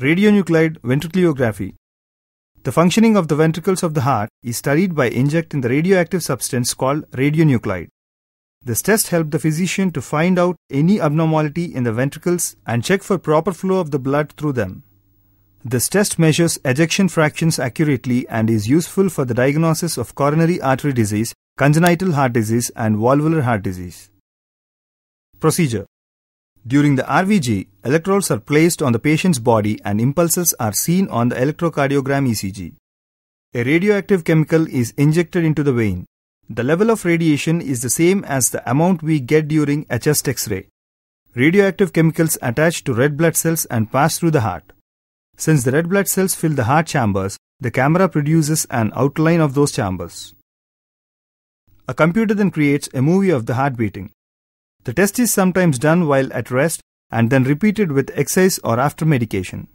Radionuclide ventriculography. The functioning of the ventricles of the heart is studied by injecting the radioactive substance called radionuclide. This test helped the physician to find out any abnormality in the ventricles and check for proper flow of the blood through them. This test measures ejection fractions accurately and is useful for the diagnosis of coronary artery disease, congenital heart disease, and valvular heart disease. Procedure during the RVG, electrodes are placed on the patient's body and impulses are seen on the electrocardiogram ECG. A radioactive chemical is injected into the vein. The level of radiation is the same as the amount we get during a chest x-ray. Radioactive chemicals attach to red blood cells and pass through the heart. Since the red blood cells fill the heart chambers, the camera produces an outline of those chambers. A computer then creates a movie of the heart beating. The test is sometimes done while at rest and then repeated with exercise or after medication.